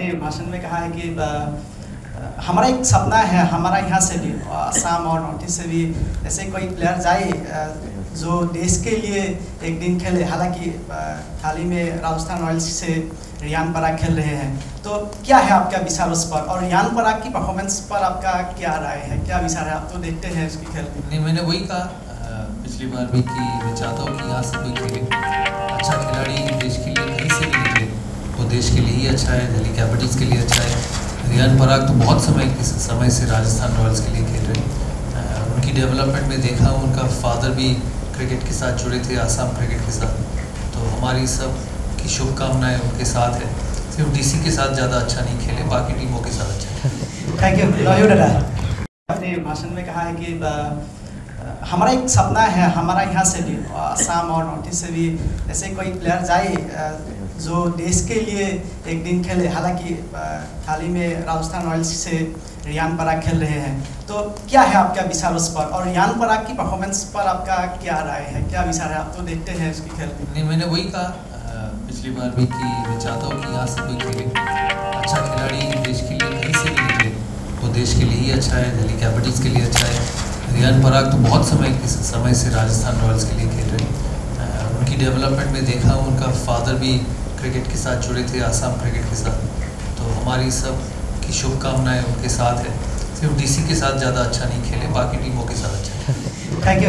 अपने भाषण में कहा है कि हमारा एक सपना है, हमारा यहाँ से भी आसाम और नॉर्थ ईस्ट से भी ऐसे कोई प्लेयर जाए जो देश के लिए एक दिन खेले। हालाँकि हाल ही में राजस्थान रॉयल्स से रियान पराग खेल रहे हैं। तो क्या है आपका विचार उस पर और रियान पराग की परफॉर्मेंस पर आपका क्या राय है? क्या विचार है? आप तो देखते हैं उसकी खेल। नहीं, मैंने वही कहा पिछली बार भी कि मैं चाहता हूँ कि यहाँ से कोई अच्छा खिलाड़ी देश के लिए कहीं से देश के लिए ही अच्छा है, दिल्ली कैपिटल्स के लिए अच्छा है। रियान पराग तो बहुत समय समय से राजस्थान रॉयल्स के लिए खेल रहे हैं। उनकी डेवलपमेंट में देखा उनका फादर भी क्रिकेट के साथ जुड़े थे, आसाम क्रिकेट के साथ। तो हमारी सब की शुभकामनाएँ उनके साथ है। सिर्फ़ डीसी के साथ ज़्यादा अच्छा नहीं खेले, बाकी टीमों के साथ अच्छा थैंक यू अपने भाषण में कहा है कि हमारा एक सपना है, हमारा यहाँ से भी आसाम और नॉर्थ ईस्ट से भी ऐसे कोई प्लेयर जाए जो देश के लिए एक दिन खेले हालाँकि हाल ही में राजस्थान रॉयल्स से रियान पराग खेल रहे हैं। तो क्या है आपका विचार उस पर और रियान पराग की परफॉर्मेंस पर आपका क्या राय है? क्या विचार है? आप तो देखते हैं उसकी खेल। नहीं, मैंने वही कहा पिछली बार भी कि मैं चाहता हूँ कि यहाँ से कोई खेले। अच्छा खिलाड़ी देश के लिए कहीं से भी निकले वो देश के लिए ही अच्छा है, दिल्ली कैपिटल्स के लिए अच्छा है। रियान पराग तो बहुत समय समय से राजस्थान रॉयल्स के लिए खेल रहे हैं। उनकी डेवलपमेंट में देखा उनका फादर भी क्रिकेट के साथ जुड़े थे, आसाम क्रिकेट के साथ। तो हमारी सब की शुभकामनाएँ उनके साथ है। सिर्फ़ डीसी के साथ ज़्यादा अच्छा नहीं खेले, बाकी टीमों के साथ अच्छा थैंक यू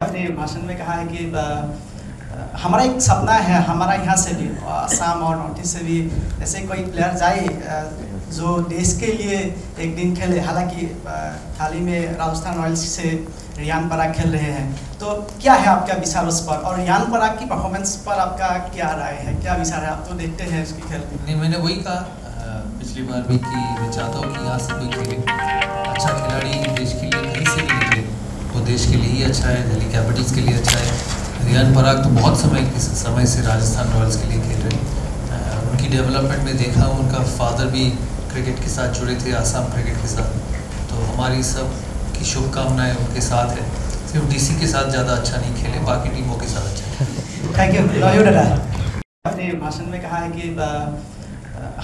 अपने भाषण में कहा है कि हमारा एक सपना है, हमारा यहाँ से भी आसाम और नॉर्थ ईस्ट से भी ऐसे कोई प्लेयर जाए जो देश के लिए एक दिन खेले, हालाँकि हाल ही में राजस्थान रॉयल्स से रियान पराग खेल रहे हैं। तो क्या है आपका विचार उस पर और रियान पराग की परफॉर्मेंस पर आपका क्या राय है? क्या विचार है? आप तो देखते हैं उसकी खेल। नहीं, मैंने वही कहा पिछली बार भी कि मैं चाहता हूँ कि यहाँ से कोई खेले। अच्छा खिलाड़ी देश के लिए कहीं से भी निकले वो देश के लिए ही अच्छा है, दिल्ली कैपिटल्स के लिए अच्छा है। रियान पराग तो बहुत समय समय से राजस्थान रॉयल्स के लिए खेल रहे हैं। उनकी डेवलपमेंट में देखा उनका फादर भी क्रिकेट के साथ जुड़े थे, आसाम क्रिकेट के साथ। तो हमारी सब की शुभकामनाएँ उनके साथ है। सिर्फ़ डीसी के साथ ज़्यादा अच्छा नहीं खेले, बाकी टीमों के साथ अच्छा थैंक यू अपने भाषण में कहा है कि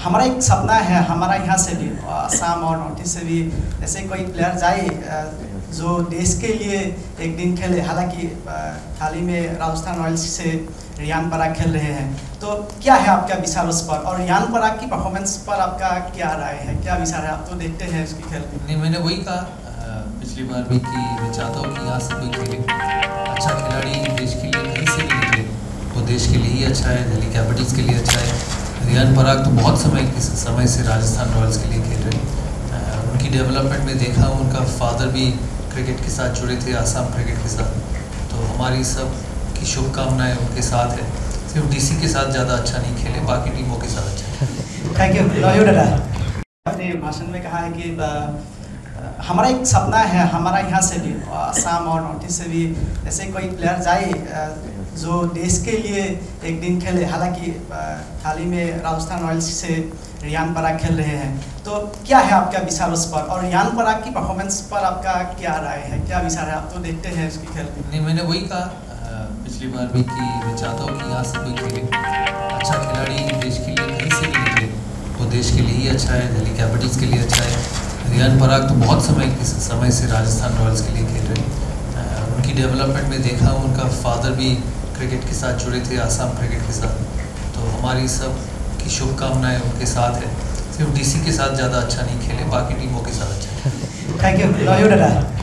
हमारा एक सपना है, हमारा यहाँ से भी, आसाम और नॉर्थ ईस्ट से भी ऐसे कोई प्लेयर जाए जो देश के लिए एक दिन खेले। हालाँकि हाल ही में राजस्थान रॉयल्स से रियान पराग खेल रहे हैं। तो क्या है आपका विचार उस पर? और रियान पराग की परफॉर्मेंस पर आपका क्या राय है? क्या विचार है? आप तो देखते हैं उसकी खेल। नहीं, मैंने वही कहा पिछली बार भी कि मैं चाहता हूँ कि यहाँ से कोई खेले। अच्छा खिलाड़ी देश के लिए कहीं से भी निकले वो देश के लिए ही अच्छा है, दिल्ली कैपिटल्स के लिए अच्छा है। रियान पराग तो बहुत समय समय से राजस्थान रॉयल्स के लिए खेल रहे हैं। उनकी डेवलपमेंट में देखा उनका फादर भी क्रिकेट के साथ जुड़े थे, आसाम क्रिकेट के साथ। तो हमारी सब की शुभकामनाएँ उनके साथ है। सिर्फ़ डीसी के साथ ज़्यादा अच्छा नहीं खेले बाकी टीमों के साथ अच्छा थैंक यू अपने भाषण में कहा है कि हमारा एक सपना है हमारा यहाँ से भी आसाम और नॉर्थ ईस्ट से भी ऐसे कोई प्लेयर जाए जो देश के लिए एक दिन खेले। हालाँकि हाल ही में राजस्थान रॉयल्स से रियान पराग खेल रहे हैं। तो क्या है आपका विचार उस पर? और रियान पराग की परफॉर्मेंस पर आपका क्या राय है? क्या विचार है? आप तो देखते हैं उसकी खेल। नहीं मैंने वही कहा पिछली बार भी कि मैं चाहता हूँ कि यहाँ से कोई खेले। अच्छा खिलाड़ी देश के लिए कहीं से भी निकले। वो देश के लिए ही अच्छा है, दिल्ली कैपिटल्स के लिए अच्छा है। रियान पराग तो बहुत समय समय से राजस्थान रॉयल्स के लिए खेल रहे हैं। उनकी डेवलपमेंट में देखा, उनका फादर भी क्रिकेट के साथ जुड़े थे, आसाम क्रिकेट के साथ। तो हमारी सब की शुभकामनाएँ उनके साथ है। सिर्फ़ डीसी के साथ ज़्यादा अच्छा नहीं खेले, बाकी टीमों के साथ अच्छा। Thank you